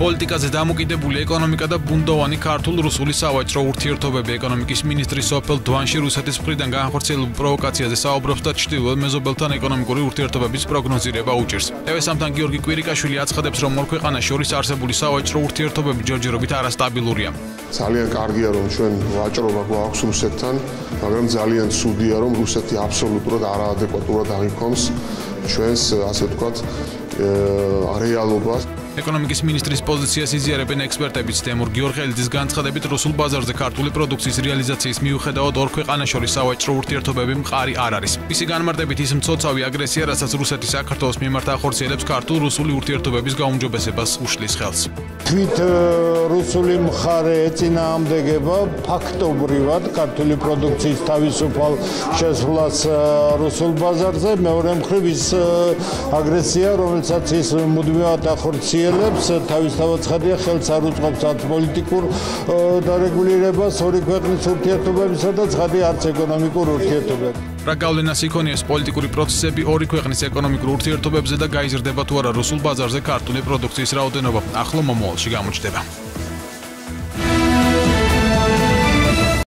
პოლიტიკაზე დამოკიდებული ეკონომიკა და ბუნდოვანი ქართულ-რუსული სავაჭრო ურთიერთობები ეკონომიკის მინისტრი სოფელ დვანში რუსეთის მხრიდან განხორციელებულ პროვოკაციაზე საუბრობს და ჩრდილოეთ მეზობელთან ეკონომიკური ურთიერთობების პროგნოზირება უჭერს. ევესამთან გიორგი კვირიკაშვილი აცხადებს, რომ ორ ქვეყანას შორის არსებული სავაჭრო ურთიერთობები ჯერჯერობით არასტაბილურია. ძალიან კარგია რომ ჩვენ ვაჭრობა გვაქვს რუსეთთან, მაგრამ ძალიან ცუდია რომ რუსეთი აბსოლუტურად არაადეკვატურად აღიქონს ჩვენს ასე ვთქვათ რეალობას. ეკონომიკის მინისტრის პოზიციას იზიარებენ ექსპერტები თემურ გიორღელიძის განცხადებით რუსულ ბაზარზე ქართული პროდუქციის რეალიზაციის მიუხედავად ორ ქვეყანას შორის სავაჭრო ურთიერთობები მყარი არ არის. მისი განმარტებით ის მცოცავი აგრესია, რასაც რუსეთი საქართველოს მიმართ ახორციელებს ქართულ-რუსული ურთიერთობების გაუმჯობესებას უშლის ხელს. თვით რუსული მხარე ეწინააღმდეგება ფაქტობრივად ქართული პროდუქციის თავისუფალ შესვლას რუსულ ბაზარზე, მეორე მხრივ ის აგრესია, რომელსაც ის მუდმივად ახორციელებს ახორციელებს თავის თავაცხადია ხელს არ უწყობს არც პოლიტიკურ დარეგულირებას ორი ქვეყნის ურთიერთობებისა და ცხადია არც ეკონომიკურ ურთიერთობებს. რა გავლენას იქონიებს პოლიტიკური პროცესები ორი ქვეყნის ეკონომიკურ ურთიერთობებზე და გაიზრდება თუ არა რუსულ ბაზარზე ქართული პროდუქციის რაოდენობა? ახლო მომავალში გამოჩნდება.